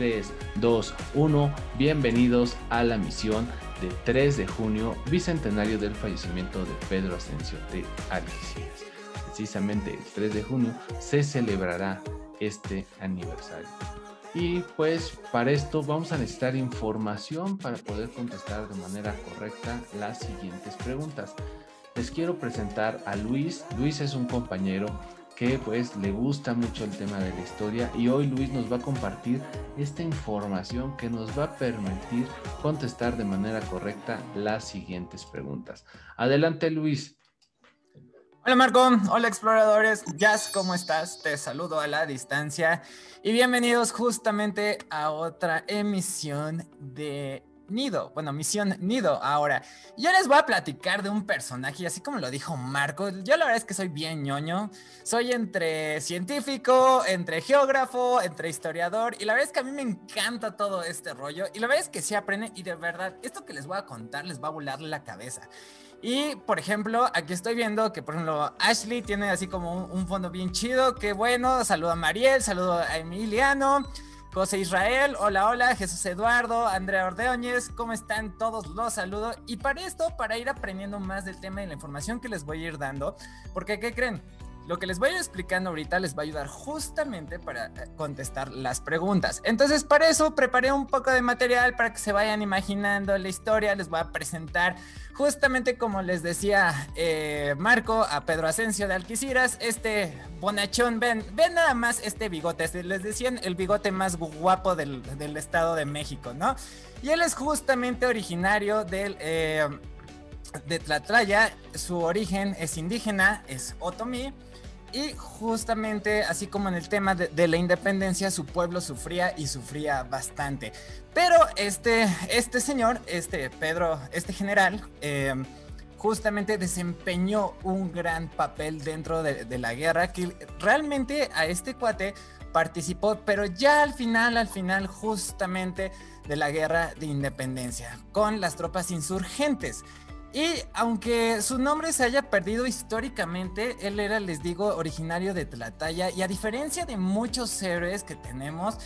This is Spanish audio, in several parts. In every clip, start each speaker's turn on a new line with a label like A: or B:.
A: 3, 2, 1. Bienvenidos a la misión de 3 de junio, bicentenario del fallecimiento de Pedro Asensio de Algeciras. Precisamente el 3 de junio se celebrará este aniversario. Y pues para esto vamos a necesitar información para poder contestar de manera correcta las siguientes preguntas. Les quiero presentar a Luis. Luis es un compañero que pues le gusta mucho el tema de la historia y hoy Luis nos va a compartir esta información que nos va a permitir contestar de manera correcta las siguientes preguntas. Adelante Luis.
B: Hola Marco, hola exploradores, Jazz, ¿cómo estás? Te saludo a la distancia y bienvenidos justamente a otra emisión de Nido, bueno, Misión Nido ahora. Yo les voy a platicar de un personaje, así como lo dijo Marco, yo la verdad es que soy bien ñoño, soy entre científico, entre geógrafo, entre historiador, y la verdad es que a mí me encanta todo este rollo, y la verdad es que sí aprende, y de verdad, esto que les voy a contar les va a volar la cabeza. Y por ejemplo, aquí estoy viendo que por ejemplo Ashley tiene así como un, un fondo bien chido, que bueno, saludo a Mariel, saludo a Emiliano. José Israel, hola, hola, Jesús Eduardo, Andrea Ordeoñez, ¿cómo están todos? Los saludo. Y para esto, para ir aprendiendo más del tema y la información que les voy a ir dando, porque ¿qué creen? Lo que les voy a ir explicando ahorita les va a ayudar justamente para eh, contestar las preguntas. Entonces, para eso preparé un poco de material para que se vayan imaginando la historia. Les voy a presentar justamente como les decía eh, Marco a Pedro Asensio de Alquiciras, este bonachón, ven, ven nada más este bigote, les decían el bigote más guapo del, Estado de México, ¿no? Y él es justamente originario del... Eh, de Tlatlaya, su origen es indígena, es otomí, y justamente, así como en el tema de, la independencia, su pueblo sufría y sufría bastante. Pero este, este señor, este Pedro, este general, eh, justamente desempeñó un gran papel dentro de, de, la guerra, que realmente a este cuate participó, pero ya al final, al final, justamente de la guerra de independencia, con las tropas insurgentes. Y aunque su nombre se haya perdido históricamente, él era, les digo, originario de Tlataya. Y a diferencia de muchos héroes que tenemos,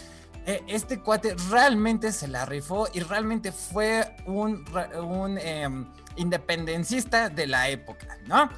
B: eh, este cuate realmente se la rifó y realmente fue un, em, independencista de la época, ¿no?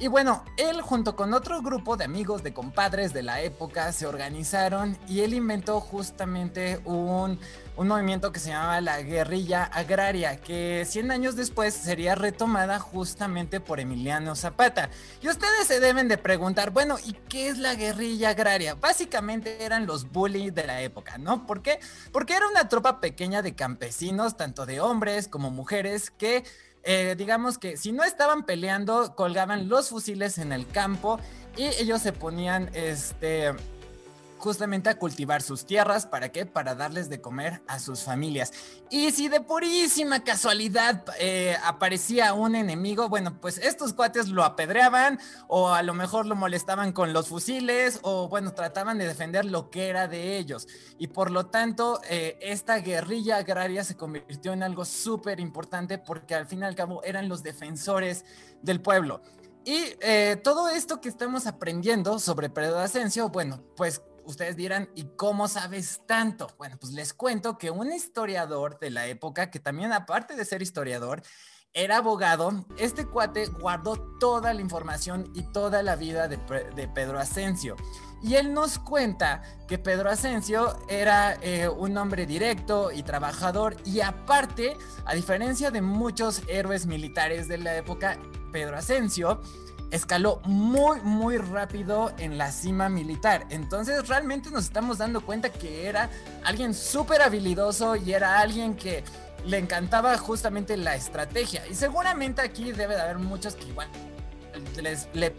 B: Y bueno, él junto con otro grupo de amigos, de compadres de la época, se organizaron y él inventó justamente un, un movimiento que se llamaba la guerrilla agraria, que 100 años después sería retomada justamente por Emiliano Zapata. Y ustedes se deben de preguntar, bueno, ¿y qué es la guerrilla agraria? Básicamente eran los bullies de la época, ¿no? ¿Por qué? Porque era una tropa pequeña de campesinos, tanto de hombres como mujeres, que eh, digamos que si no estaban peleando, colgaban los fusiles en el campo y ellos se ponían, este, justamente a cultivar sus tierras. ¿Para qué? Para darles de comer a sus familias. Y si de purísima casualidad eh, aparecía un enemigo, bueno, pues estos cuates lo apedreaban o a lo mejor lo molestaban con los fusiles o bueno, trataban de defender lo que era de ellos. Y por lo tanto, eh, esta guerrilla agraria se convirtió en algo súper importante porque al fin y al cabo eran los defensores del pueblo. Y eh, todo esto que estamos aprendiendo sobre Pedro Asensio, bueno, pues ustedes dirán, ¿y cómo sabes tanto? Bueno, pues les cuento que un historiador de la época, que también aparte de ser historiador, era abogado, este cuate guardó toda la información y toda la vida de, Pedro Asensio. Y él nos cuenta que Pedro Asensio era eh, un hombre directo y trabajador y aparte, a diferencia de muchos héroes militares de la época, Pedro Asensio escaló muy, muy rápido en la cima militar. Entonces realmente nos estamos dando cuenta que era alguien súper habilidoso y era alguien que le encantaba justamente la estrategia. Y seguramente aquí debe de haber muchos que igual les, le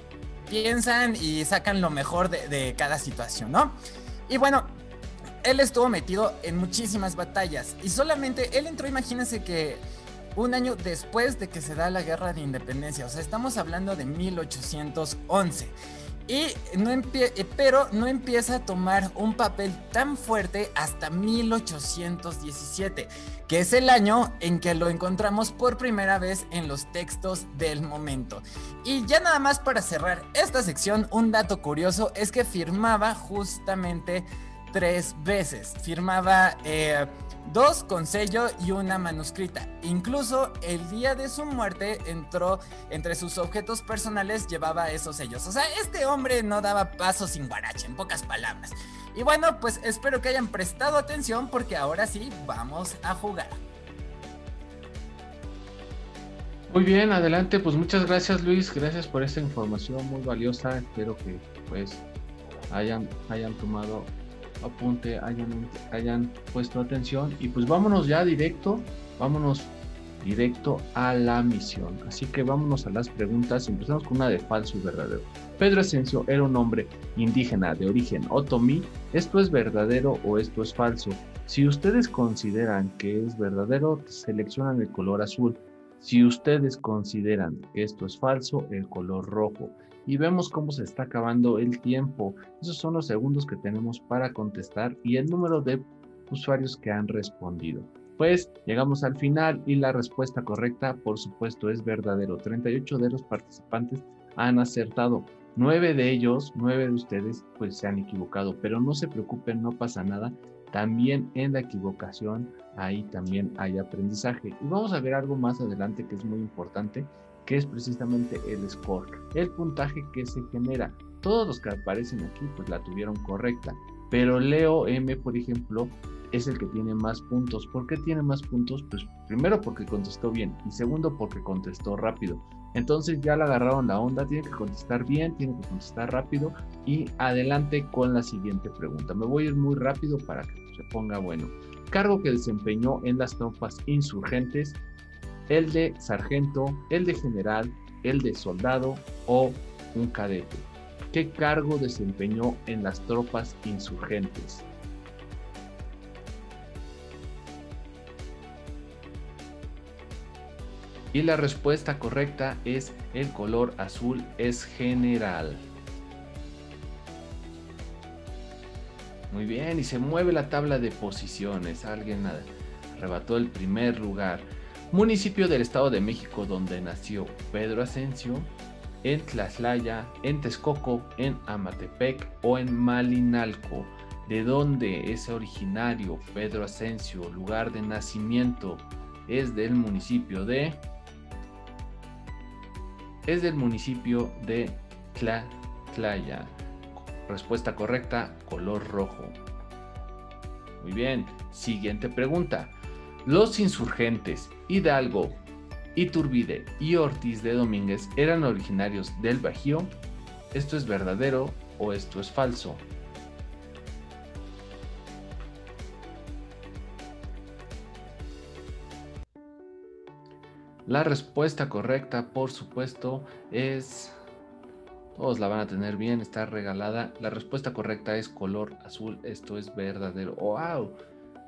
B: piensan y sacan lo mejor de, de cada situación, ¿no? Y bueno, él estuvo metido en muchísimas batallas y solamente él entró, imagínense que un año después de que se da la guerra de independencia. O sea, estamos hablando de 1811. Y no eh, pero no empieza a tomar un papel tan fuerte hasta 1817, que es el año en que lo encontramos por primera vez en los textos del momento. Y ya nada más para cerrar esta sección, un dato curioso es que firmaba justamente tres veces. Firmaba eh, dos con sello y una manuscrita. Incluso el día de su muerte entró entre sus objetos personales, llevaba esos sellos. O sea, este hombre no daba paso sin guarache, en pocas palabras. Y bueno, pues espero que hayan prestado atención porque ahora sí vamos a jugar.
A: Muy bien, adelante. Pues muchas gracias Luis, gracias por esta información muy valiosa. Espero que pues hayan, hayan tomado apunte, hayan, hayan puesto atención y pues vámonos ya directo, vámonos directo a la misión. Así que vámonos a las preguntas. Empezamos con una de falso y verdadero. Pedro Asensio era un hombre indígena de origen otomí. ¿Esto es verdadero o esto es falso? Si ustedes consideran que es verdadero, seleccionan el color azul. Si ustedes consideran que esto es falso, el color rojo. Y vemos cómo se está acabando el tiempo. Esos son los segundos que tenemos para contestar y el número de usuarios que han respondido. Pues llegamos al final y la respuesta correcta, por supuesto, es verdadero. 38 de los participantes han acertado. 9 de ellos, 9 de ustedes, pues se han equivocado. Pero no se preocupen, no pasa nada. También en la equivocación ahí también hay aprendizaje. Y vamos a ver algo más adelante que es muy importante, que es precisamente el score, el puntaje que se genera. Todos los que aparecen aquí pues la tuvieron correcta, pero Leo M, por ejemplo, es el que tiene más puntos. ¿Por qué tiene más puntos? Pues primero porque contestó bien y segundo porque contestó rápido. Entonces ya le agarraron la onda, tiene que contestar bien, tiene que contestar rápido y adelante con la siguiente pregunta. Me voy a ir muy rápido para que se ponga bueno. Cargo que desempeñó en las tropas insurgentes, el de sargento, el de general, el de soldado o un cadete. ¿Qué cargo desempeñó en las tropas insurgentes? Y la respuesta correcta es el color azul es general. Muy bien, y se mueve la tabla de posiciones. Alguien arrebató el primer lugar. Municipio del Estado de México donde nació Pedro Asensio, en Tlaxlaya, en Texcoco, en Amatepec o en Malinalco. ¿De dónde es originario Pedro Asensio? Lugar de nacimiento es del municipio de... Es del municipio de Tlaxlaya. Respuesta correcta, color rojo. Muy bien, siguiente pregunta. Los insurgentes Hidalgo, Iturbide y Ortiz de Domínguez eran originarios del Bajío. ¿Esto es verdadero o esto es falso? La respuesta correcta, por supuesto, es todos la van a tener bien, está regalada. La respuesta correcta es color azul. Esto es verdadero. ¡Wow!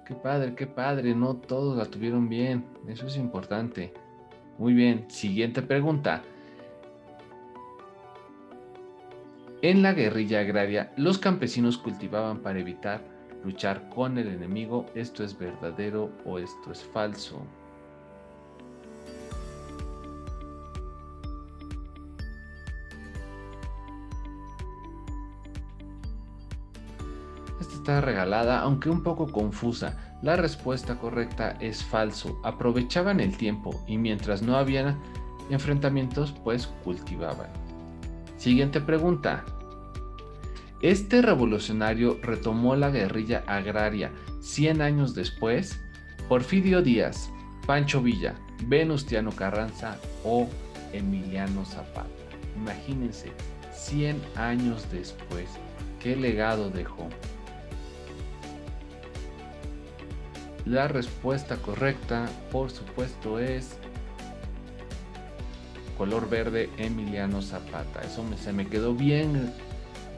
A: ¡Qué padre, qué padre! No todos la tuvieron bien. Eso es importante. Muy bien. Siguiente pregunta. En la guerrilla agraria, los campesinos cultivaban para evitar luchar con el enemigo. ¿Esto es verdadero o esto es falso? Regalada, aunque un poco confusa. La respuesta correcta es falso. Aprovechaban el tiempo y mientras no había enfrentamientos, pues cultivaban. Siguiente pregunta. Este revolucionario retomó la guerrilla agraria 100 años después. Porfirio Díaz, Pancho Villa, Venustiano Carranza o Emiliano Zapata. Imagínense, 100 años después, ¿qué legado dejó? La respuesta correcta, por supuesto, es color verde Emiliano Zapata. Eso se me quedó bien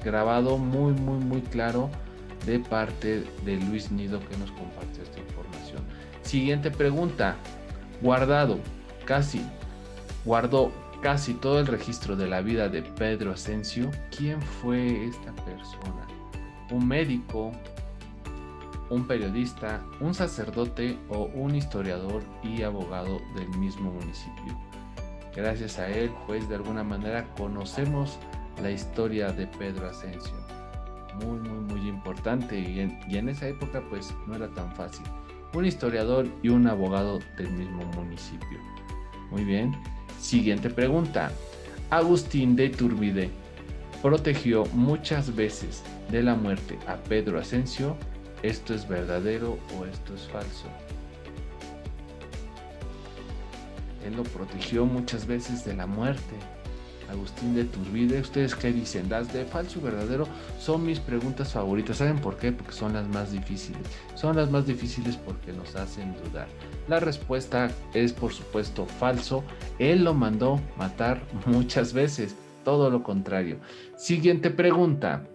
A: grabado, muy, muy, muy claro de parte de Luis Nido que nos compartió esta información. Siguiente pregunta. Guardado, casi, guardó casi todo el registro de la vida de Pedro Asensio. ¿Quién fue esta persona? ¿Un médico? Un periodista, un sacerdote o un historiador y abogado del mismo municipio. Gracias a él, pues de alguna manera conocemos la historia de Pedro Asensio. muy, muy, muy importante y en, esa época pues no era tan fácil. Un historiador y un abogado del mismo municipio. Muy bien. Siguiente pregunta. Agustín de Iturbide protegió muchas veces de la muerte a Pedro Asensio. ¿Esto es verdadero o esto es falso? Él lo protegió muchas veces de la muerte. Agustín de Turbide, ¿ustedes qué dicen? Las de falso y verdadero son mis preguntas favoritas. ¿Saben por qué? Porque son las más difíciles. Son las más difíciles porque nos hacen dudar. La respuesta es por supuesto falso. Él lo mandó matar muchas veces. Todo lo contrario. Siguiente pregunta.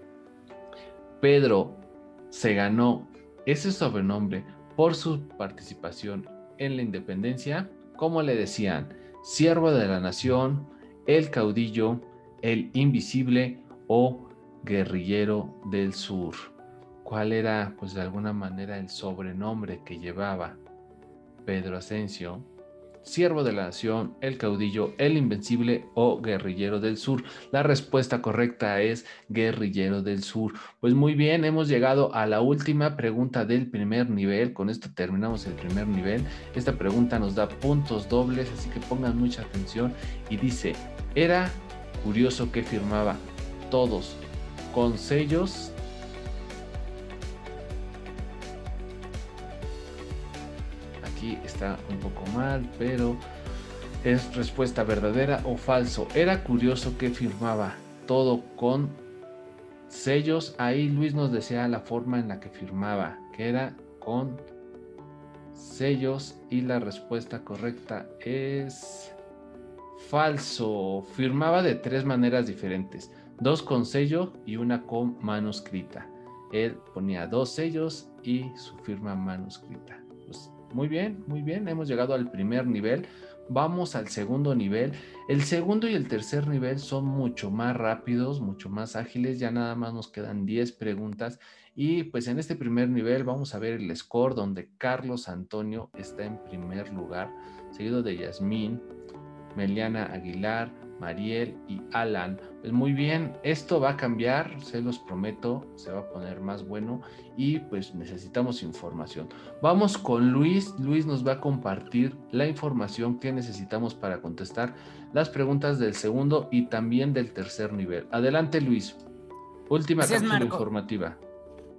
A: Pedro se ganó ese sobrenombre por su participación en la independencia. ¿Cómo le decían? Siervo de la nación, el caudillo, el invisible o guerrillero del sur. ¿Cuál era, pues de alguna manera, el sobrenombre que llevaba Pedro Asensio? Siervo de la nación, el caudillo, el invencible o guerrillero del sur. La respuesta correcta es guerrillero del sur. Pues muy bien, hemos llegado a la última pregunta del primer nivel. Con esto terminamos el primer nivel. Esta pregunta nos da puntos dobles, así que pongan mucha atención. Y dice, era curioso que firmaba todos con sellos está un poco mal, pero es respuesta verdadera o falso. Era curioso que firmaba todo con sellos. Ahí Luis nos decía la forma en la que firmaba, que era con sellos y la respuesta correcta es falso. Firmaba de tres maneras diferentes, dos con sello y una con manuscrita. Él ponía dos sellos y su firma manuscrita. Muy bien, muy bien, hemos llegado al primer nivel. Vamos al segundo nivel. El segundo y el tercer nivel son mucho más rápidos, mucho más ágiles. Ya nada más nos quedan 10 preguntas. Y pues en este primer nivel vamos a ver el score donde Carlos Antonio está en primer lugar, seguido de Yasmín, Meliana Aguilar, Mariel y Alan. Pues muy bien, esto va a cambiar, se los prometo, se va a poner más bueno y pues necesitamos información. Vamos con Luis, Luis nos va a compartir la información que necesitamos para contestar las preguntas del segundo y también del tercer nivel. Adelante Luis, última cápsula informativa.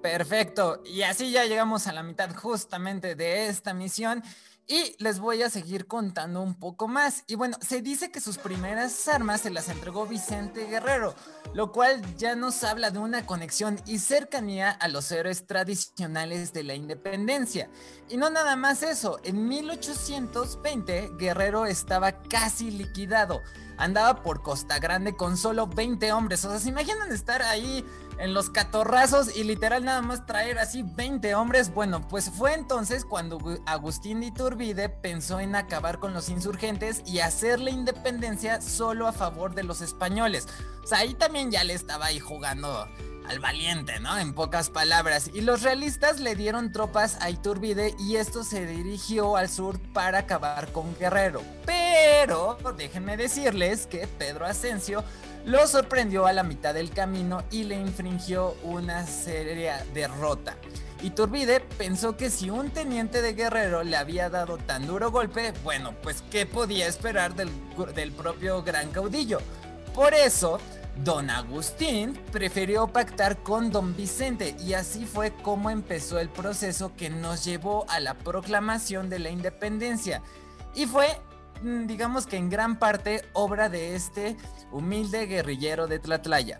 B: Perfecto, y así ya llegamos a la mitad justamente de esta misión. Y les voy a seguir contando un poco más. Y bueno, se dice que sus primeras armas se las entregó Vicente Guerrero, lo cual ya nos habla de una conexión y cercanía a los héroes tradicionales de la independencia. Y no nada más eso, en 1820 Guerrero estaba casi liquidado. Andaba por Costa Grande con solo 20 hombres. O sea, ¿se imaginan estar ahí en los catorrazos y literal nada más traer así 20 hombres. Bueno, pues fue entonces cuando Agustín de Iturbide pensó en acabar con los insurgentes y hacer la independencia solo a favor de los españoles. O sea, ahí también ya le estaba ahí jugando al valiente, ¿no? En pocas palabras. Y los realistas le dieron tropas a Iturbide y esto se dirigió al sur para acabar con Guerrero. Pero déjenme decirles que Pedro Asensio lo sorprendió a la mitad del camino y le infringió una seria derrota. Iturbide pensó que si un teniente de guerrero le había dado tan duro golpe, bueno, pues ¿qué podía esperar del, del propio gran caudillo? Por eso, Don Agustín prefirió pactar con Don Vicente y así fue como empezó el proceso que nos llevó a la proclamación de la independencia. Y fue Mm, digamos que en gran parte obra de este humilde guerrillero de Tlatlaya.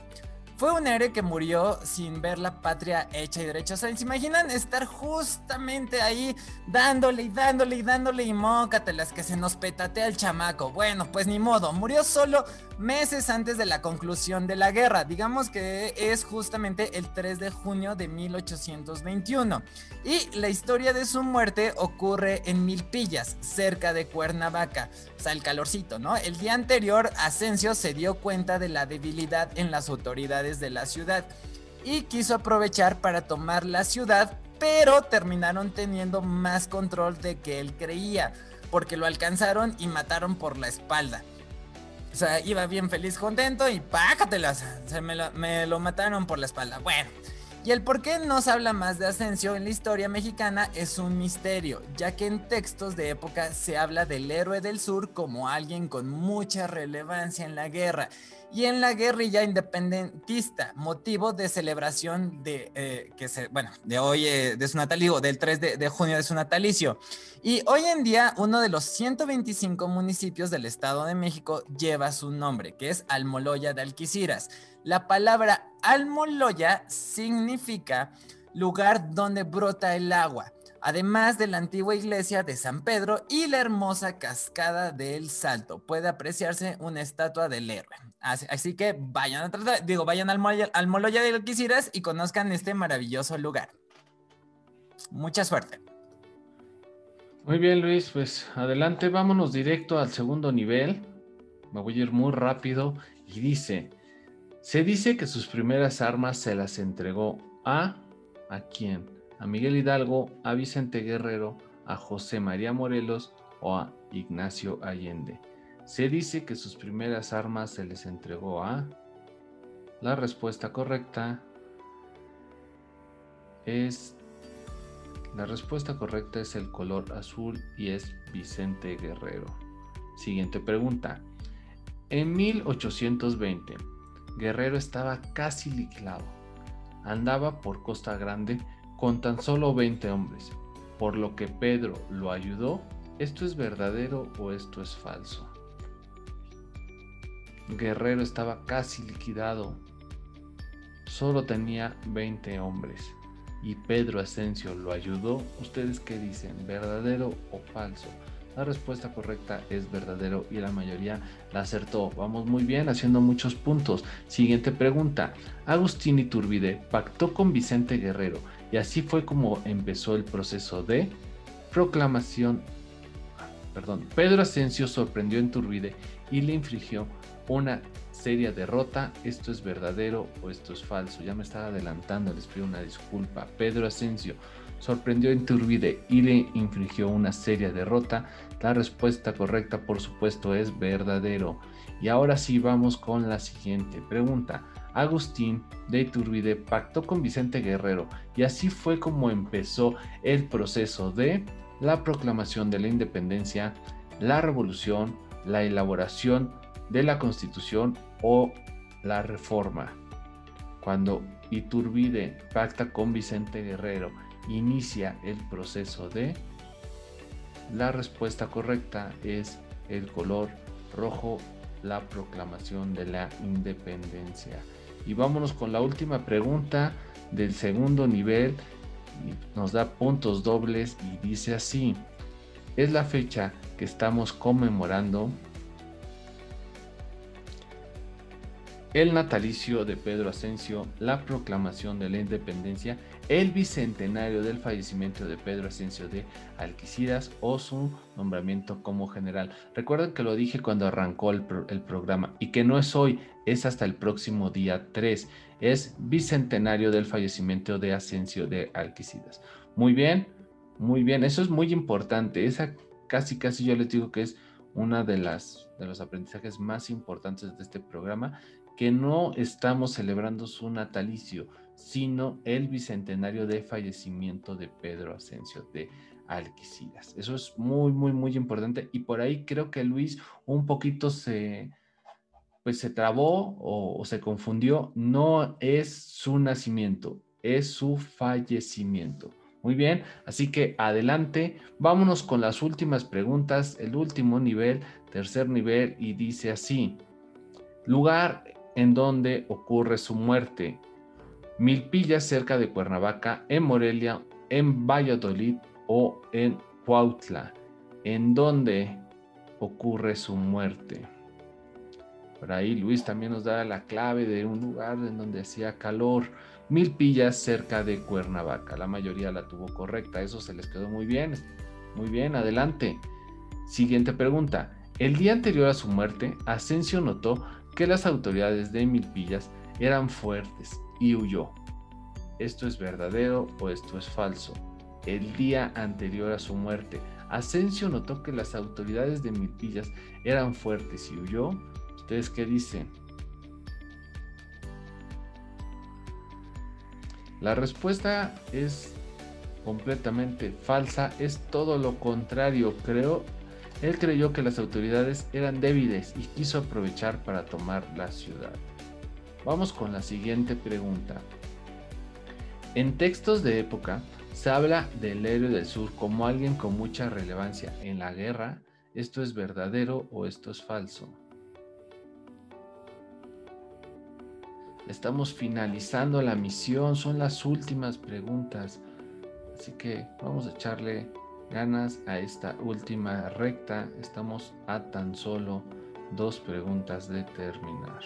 B: Fue un héroe que murió sin ver la patria hecha y derecha. O sea, ¿se imaginan estar justamente ahí dándole y dándole y dándole y mócatelas que se nos petatea el chamaco? Bueno, pues ni modo, murió solo meses antes de la conclusión de la guerra. Digamos que es justamente el 3 de junio de 1821. Y la historia de su muerte ocurre en Milpillas, cerca de Cuernavaca. O sea, el calorcito, ¿no? El día anterior, Asensio se dio cuenta de la debilidad en las autoridades de la ciudad y quiso aprovechar para tomar la ciudad, pero terminaron teniendo más control de que él creía, porque lo alcanzaron y mataron por la espalda. O sea, iba bien feliz, contento y pájatelas. Se me lo, me lo mataron por la espalda. Bueno, Y el por qué no se habla más de Asensio en la historia mexicana es un misterio, ya que en textos de época se habla del héroe del sur como alguien con mucha relevancia en la guerra y en la guerrilla independentista, motivo de celebración de, eh, que se, bueno, de hoy, eh, de su natalicio, del 3 de, de, junio de su natalicio. Y hoy en día, uno de los 125 municipios del Estado de México lleva su nombre, que es Almoloya de Alquiciras. La palabra Almoloya significa lugar donde brota el agua además de la antigua iglesia de San Pedro y la hermosa cascada del Salto. Puede apreciarse una estatua del héroe. Así, que vayan a tratar, digo, vayan al, al Moloya de Alquiciras y conozcan este maravilloso lugar. Mucha suerte.
A: Muy bien, Luis, pues adelante, vámonos directo al segundo nivel. Me voy a ir muy rápido y dice, se dice que sus primeras armas se las entregó a ¿a quién? a Miguel Hidalgo, a Vicente Guerrero, a José María Morelos o a Ignacio Allende. Se dice que sus primeras armas se les entregó a... La respuesta correcta es... La respuesta correcta es el color azul y es Vicente Guerrero. Siguiente pregunta. En 1820, Guerrero estaba casi liquidado. Andaba por Costa Grande con tan solo 20 hombres, por lo que Pedro lo ayudó, ¿esto es verdadero o esto es falso? Guerrero estaba casi liquidado, solo tenía 20 hombres y Pedro Asensio lo ayudó. ¿Ustedes qué dicen? ¿Verdadero o falso? La respuesta correcta es verdadero y la mayoría la acertó. Vamos muy bien, haciendo muchos puntos. Siguiente pregunta. Agustín Iturbide pactó con Vicente Guerrero y así fue como empezó el proceso de proclamación. Perdón, Pedro Asensio sorprendió en Turbide y le infligió una seria derrota. Esto es verdadero o esto es falso. Ya me estaba adelantando, les pido una disculpa. Pedro Asensio sorprendió en Turbide y le infligió una seria derrota. La respuesta correcta, por supuesto, es verdadero. Y ahora sí vamos con la siguiente pregunta. Agustín de Iturbide pactó con Vicente Guerrero y así fue como empezó el proceso de la proclamación de la independencia, la revolución, la elaboración de la constitución o la reforma. Cuando Iturbide pacta con Vicente Guerrero, inicia el proceso de... La respuesta correcta es el color rojo, la proclamación de la independencia. Y vámonos con la última pregunta del segundo nivel. Nos da puntos dobles y dice así. Es la fecha que estamos conmemorando el natalicio de Pedro Asensio, la proclamación de la independencia, el bicentenario del fallecimiento de Pedro Asensio de Alquiciras o su nombramiento como general. Recuerden que lo dije cuando arrancó el, programa y que no es hoy, es hasta el próximo día 3. Es bicentenario del fallecimiento de Asensio de Alquiciras. Muy bien, muy bien, eso es muy importante. Esa casi, casi yo les digo que es una de las de los aprendizajes más importantes de este programa que no estamos celebrando su natalicio, sino el bicentenario de fallecimiento de Pedro Asensio de Alquiciras. Eso es muy, muy, muy importante y por ahí creo que Luis un poquito se, pues se trabó o se confundió. No es su nacimiento, es su fallecimiento. Muy bien, así que adelante, vámonos con las últimas preguntas, el último nivel, tercer nivel, y dice así, lugar en donde ocurre su muerte. Milpillas cerca de Cuernavaca, en Morelia, en Valladolid o en Cuautla, en donde ocurre su muerte. Por ahí Luis también nos da la clave de un lugar en donde hacía calor. Milpillas cerca de Cuernavaca. La mayoría la tuvo correcta. Eso se les quedó muy bien. Muy bien, adelante. Siguiente pregunta. El día anterior a su muerte, Asensio notó que las autoridades de Milpillas eran fuertes y huyó. ¿Esto es verdadero o esto es falso? El día anterior a su muerte, Asensio notó que las autoridades de Milpillas eran fuertes y huyó. ¿Ustedes qué dicen? La respuesta es completamente falsa, es todo lo contrario, creo. Él creyó que las autoridades eran débiles y quiso aprovechar para tomar la ciudad. Vamos con la siguiente pregunta. En textos de época se habla del héroe del sur como alguien con mucha relevancia en la guerra. ¿Esto es verdadero o esto es falso? Estamos finalizando la misión, son las últimas preguntas. Así que vamos a echarle ganas a esta última recta. Estamos a tan solo dos preguntas de terminar.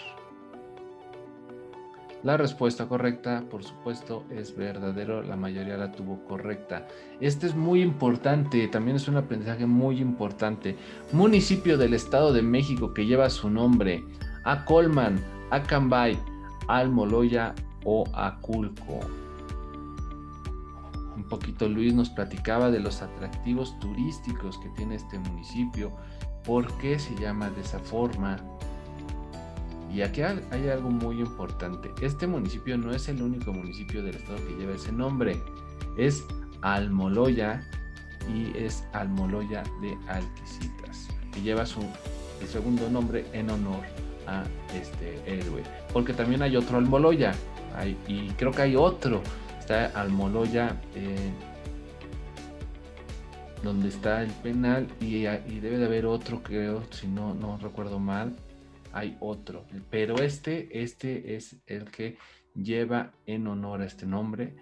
A: La respuesta correcta, por supuesto, es verdadero. La mayoría la tuvo correcta. Este es muy importante, también es un aprendizaje muy importante. Municipio del Estado de México que lleva su nombre. A Colman, a Cambay, Almoloya o Aculco. Un poquito Luis nos platicaba de los atractivos turísticos que tiene este municipio, por qué se llama de esa forma. Y aquí hay algo muy importante. Este municipio no es el único municipio del estado que lleva ese nombre. Es Almoloya y es Almoloya de Alquicitas, que lleva su segundo nombre en honor a este héroe. Porque también hay otro Almoloya. y creo que hay otro. Está Almoloya. Eh, donde está el penal y, debe de haber otro, creo, si no, no recuerdo mal, hay otro. Pero este, este es el que lleva en honor a este nombre,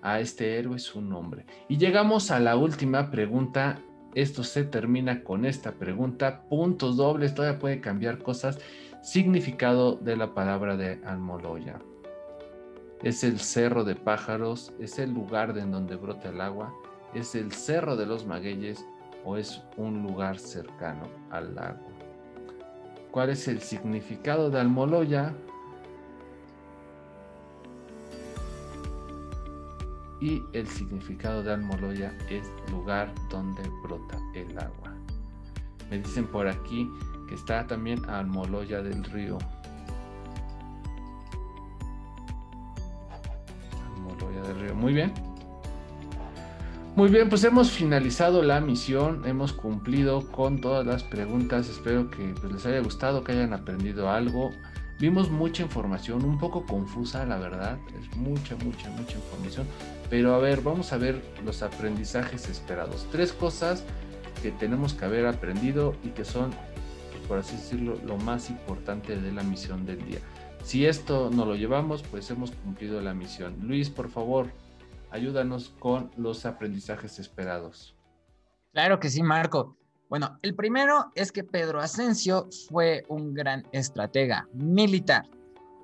A: a este héroe su nombre. Y llegamos a la última pregunta. Esto se termina con esta pregunta. Puntos dobles, todavía puede cambiar cosas. Significado de la palabra de Almoloya. Es el cerro de pájaros, es el lugar de en donde brota el agua, es el cerro de los magueyes o es un lugar cercano al lago. ¿Cuál es el significado de Almoloya? Y el significado de Almoloya es lugar donde brota el agua. Me dicen por aquí que está también Almoloya del Río. Muy bien. Muy bien, pues hemos finalizado la misión, hemos cumplido con todas las preguntas, espero que pues, les haya gustado, que hayan aprendido algo. Vimos mucha información, un poco confusa, la verdad, es mucha, mucha, mucha información, pero a ver, vamos a ver los aprendizajes esperados. Tres cosas que tenemos que haber aprendido y que son por así decirlo, lo más importante de la misión del día. Si esto no lo llevamos, pues hemos cumplido la misión. Luis, por favor, ayúdanos con los aprendizajes esperados.
B: Claro que sí, Marco. Bueno, el primero es que Pedro Asensio fue un gran estratega militar.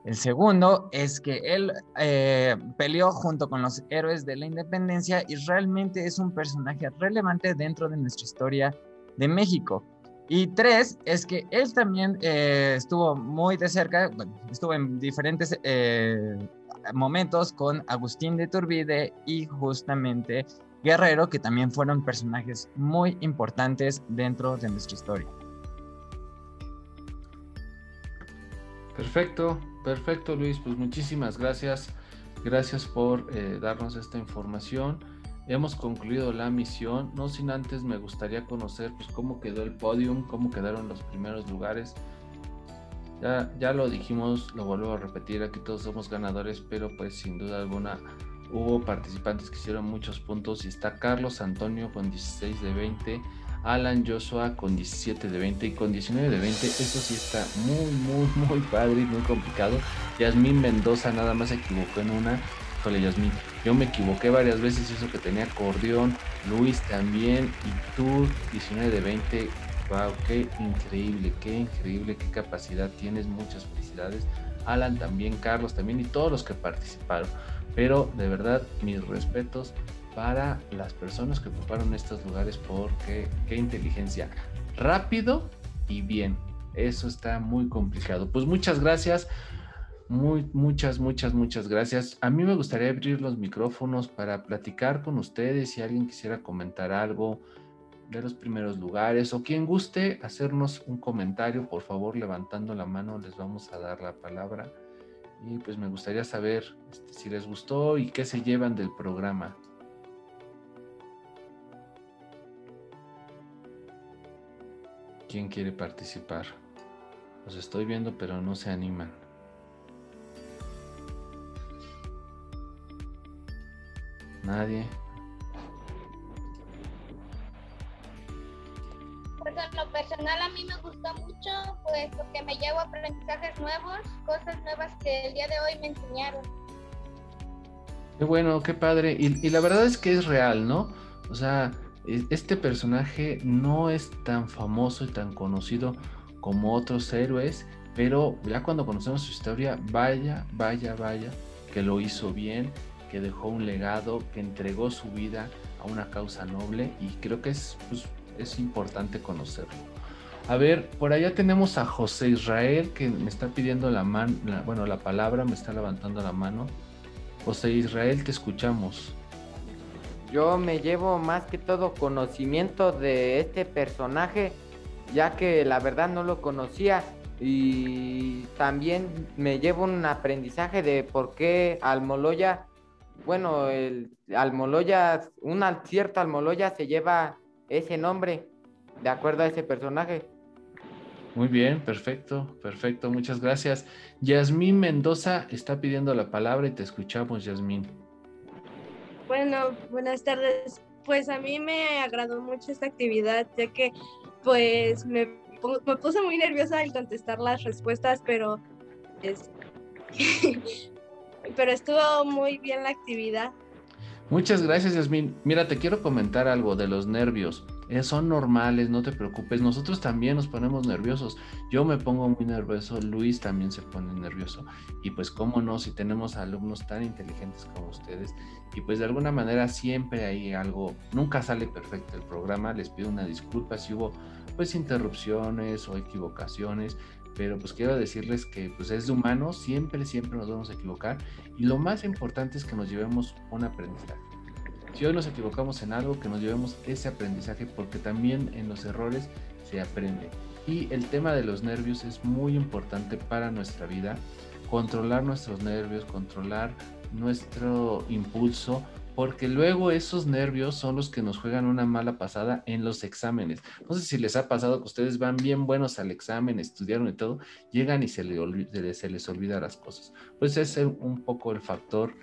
B: El segundo es que él eh, peleó junto con los héroes de la independencia y realmente es un personaje relevante dentro de nuestra historia de México. Y tres, es que él también eh, estuvo muy de cerca, bueno, estuvo en diferentes eh, momentos con Agustín de Turbide y justamente Guerrero, que también fueron personajes muy importantes dentro de nuestra historia.
A: Perfecto, perfecto Luis, pues muchísimas gracias. Gracias por eh, darnos esta información hemos concluido la misión. No sin antes me gustaría conocer pues, cómo quedó el podium, cómo quedaron los primeros lugares. Ya, ya lo dijimos, lo vuelvo a repetir, aquí todos somos ganadores, pero pues sin duda alguna hubo participantes que hicieron muchos puntos y está Carlos Antonio con 16 de 20, Alan Joshua con 17 de 20 y con 19 de 20. Eso sí está muy, muy, muy padre y muy complicado. Yasmín Mendoza nada más se equivocó en una Híjole, Yasmin, yo me equivoqué varias veces, eso que tenía acordeón, Luis también, y tú 19 de 20, wow, qué increíble, qué increíble, qué capacidad tienes, muchas felicidades. Alan también, Carlos también y todos los que participaron. Pero de verdad, mis respetos para las personas que ocuparon estos lugares porque qué inteligencia. Rápido y bien. Eso está muy complicado. Pues muchas gracias. Muy, muchas, muchas, muchas gracias. A mí me gustaría abrir los micrófonos para platicar con ustedes si alguien quisiera comentar algo de los primeros lugares o quien guste hacernos un comentario, por favor, levantando la mano, les vamos a dar la palabra. Y pues me gustaría saber este, si les gustó y qué se llevan del programa. ¿Quién quiere participar? Los estoy viendo, pero no se animan. Nadie.
C: En lo personal a mí me gustó mucho, pues porque me llevo aprendizajes nuevos, cosas nuevas que el día de hoy me enseñaron.
A: Qué bueno, qué padre. Y, y la verdad es que es real, ¿no? O sea, e, este personaje no es tan famoso y tan conocido como otros héroes, pero ya cuando conocemos su historia, vaya, vaya, vaya, que lo hizo bien, que dejó un legado, que entregó su vida a una causa noble y creo que es, pues, es importante conocerlo. A ver, por allá tenemos a José Israel que me está pidiendo la mano, bueno, la palabra, me está levantando la mano. José Israel, te escuchamos.
D: Yo me llevo más que todo conocimiento de este personaje, ya que la verdad no lo conocía. Y también me llevo un aprendizaje de por qué Almoloya, bueno, el Almoloya, una cierta Almoloya se lleva ese nombre, de acuerdo a ese personaje.
A: Muy bien, perfecto, perfecto, muchas gracias. Yasmín Mendoza está pidiendo la palabra y te escuchamos, Yasmín.
E: Bueno, buenas tardes. Pues a mí me agradó mucho esta actividad, ya que pues me, me puse muy nerviosa al contestar las respuestas, pero es, pero estuvo muy bien la actividad.
A: Muchas gracias, Yasmin. Mira, te quiero comentar algo de los nervios. Eh, son normales, no te preocupes. Nosotros también nos ponemos nerviosos. Yo me pongo muy nervioso, Luis también se pone nervioso. Y pues, cómo no, si tenemos alumnos tan inteligentes como ustedes. Y pues, de alguna manera, siempre hay algo. Nunca sale perfecto el programa. Les pido una disculpa si hubo, pues, interrupciones o equivocaciones pero pues quiero decirles que pues es de humano, siempre, siempre nos vamos a equivocar y lo más importante es que nos llevemos un aprendizaje. Si hoy nos equivocamos en algo, que nos llevemos ese aprendizaje porque también en los errores se aprende. Y el tema de los nervios es muy importante para nuestra vida. Controlar nuestros nervios, controlar nuestro impulso, porque luego esos nervios son los que nos juegan una mala pasada en los exámenes. No sé si les ha pasado que ustedes van bien buenos al examen, estudiaron y todo, llegan y se, les olvida las cosas. Pues es un poco el factor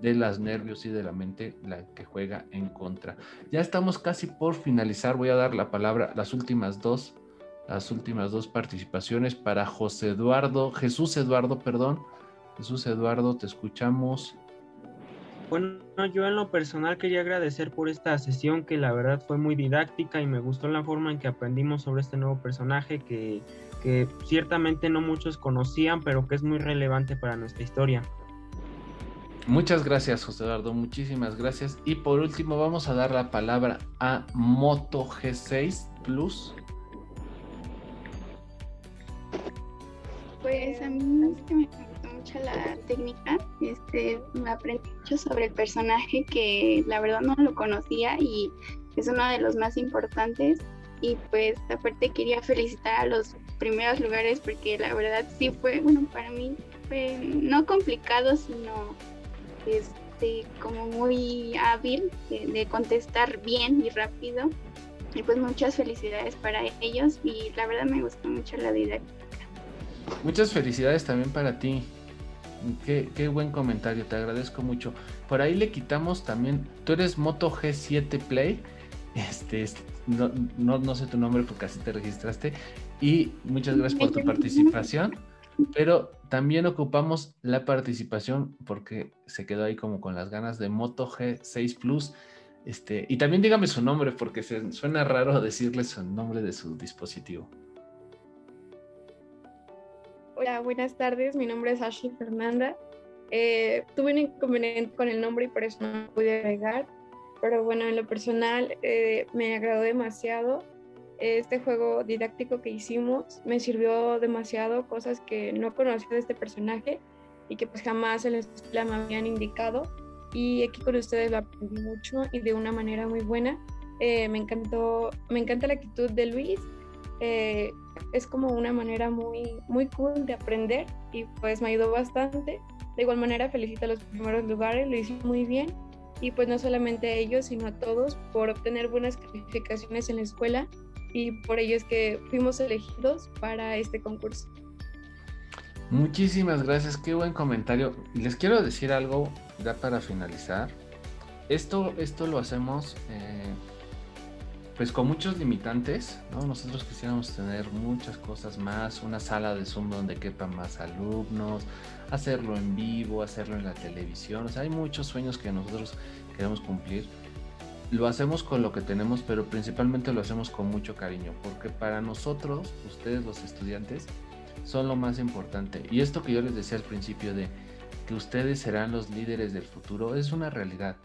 A: de los nervios y de la mente la que juega en contra. Ya estamos casi por finalizar, voy a dar la palabra, las últimas dos, las últimas dos participaciones para José Eduardo, Jesús Eduardo, perdón. Jesús Eduardo, te escuchamos.
F: Bueno, yo en lo personal quería agradecer por esta sesión que la verdad fue muy didáctica y me gustó la forma en que aprendimos sobre este nuevo personaje que, que ciertamente no muchos conocían, pero que es muy relevante para nuestra historia.
A: Muchas gracias, José Eduardo, muchísimas gracias. Y por último, vamos a dar la palabra a Moto G6 Plus.
G: Pues a mí me gustó mucho la técnica, este, me aprendí mucho sobre el personaje que la verdad no lo conocía y es uno de los más importantes. Y pues aparte quería felicitar a los primeros lugares porque la verdad sí fue, bueno, para mí fue no complicado, sino este, como muy hábil de, contestar bien y rápido. Y pues muchas felicidades para ellos y la verdad me gustó mucho la didáctica.
A: Muchas felicidades también para ti. Qué, buen comentario, te agradezco mucho. Por ahí le quitamos también, tú eres Moto G7 Play, este, no, no, no sé tu nombre porque así te registraste. Y muchas gracias por tu participación. Pero también ocupamos la participación porque se quedó ahí como con las ganas de Moto G6 Plus. Este, y también dígame su nombre porque se, suena raro decirle su nombre de su dispositivo.
E: Hola, buenas tardes. Mi nombre es Ashley Fernanda. Eh, tuve un inconveniente con el nombre y por eso no pude agregar. Pero bueno, en lo personal eh, me agradó demasiado este juego didáctico que hicimos me sirvió demasiado, cosas que no conocía de este personaje y que pues jamás en la escuela me habían indicado. Y aquí con ustedes lo aprendí mucho y de una manera muy buena. Eh, me encantó, me encanta la actitud de Luis eh, es como una manera muy, muy cool de aprender y pues me ayudó bastante. De igual manera felicito a los primeros lugares, lo hice muy bien y pues no solamente a ellos, sino a todos por obtener buenas calificaciones en la escuela y por ello es que fuimos elegidos para este concurso.
A: Muchísimas gracias, qué buen comentario. Les quiero decir algo ya para finalizar. Esto, esto lo hacemos eh, pues con muchos limitantes, ¿no? Nosotros quisiéramos tener muchas cosas más, una sala de Zoom donde quepan más alumnos, hacerlo en vivo, hacerlo en la televisión, o sea, hay muchos sueños que nosotros queremos cumplir. Lo hacemos con lo que tenemos, pero principalmente lo hacemos con mucho cariño, porque para nosotros, ustedes los estudiantes, son lo más importante. Y esto que yo les decía al principio de que ustedes serán los líderes del futuro es una realidad.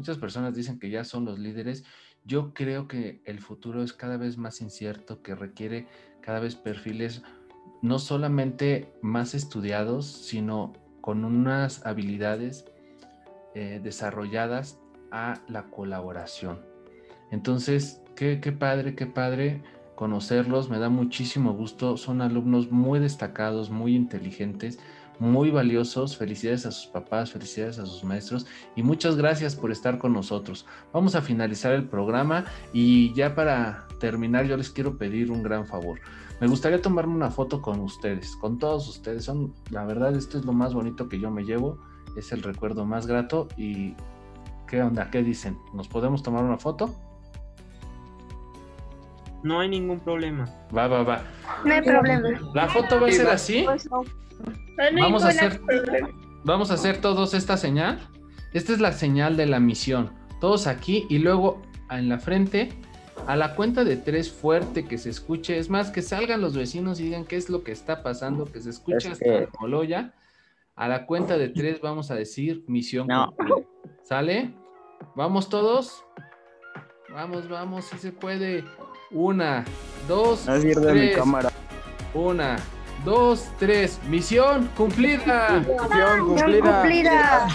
A: Muchas personas dicen que ya son los líderes. Yo creo que el futuro es cada vez más incierto, que requiere cada vez perfiles no solamente más estudiados, sino con unas habilidades eh, desarrolladas a la colaboración. Entonces, qué, qué padre, qué padre conocerlos, me da muchísimo gusto, son alumnos muy destacados, muy inteligentes, muy valiosos, felicidades a sus papás, felicidades a sus maestros y muchas gracias por estar con nosotros. Vamos a finalizar el programa y ya para terminar yo les quiero pedir un gran favor. Me gustaría tomarme una foto con ustedes, con todos ustedes. Son, la verdad, esto es lo más bonito que yo me llevo, es el recuerdo más grato y ¿qué onda? ¿Qué dicen? ¿Nos podemos tomar una foto?
F: No hay ningún problema.
A: Va, va, va.
G: No hay problema.
A: La foto va a ser así.
G: Pues no.
A: Vamos a hacer, vamos a hacer todos esta señal. Esta es la señal de la misión. Todos aquí y luego en la frente, a la cuenta de tres fuerte que se escuche. Es más, que salgan los vecinos y digan qué es lo que está pasando, que se escuche hasta la Moloya. A la cuenta de tres vamos a decir misión.
H: No.
A: ¿Sale? ¿Vamos todos? Vamos, vamos, si se puede. Una, dos,
H: No mi
A: tres.
H: cámara.
A: Una, dos, tres. Misión cumplida.
H: Misión cumplida.
G: Cumplida.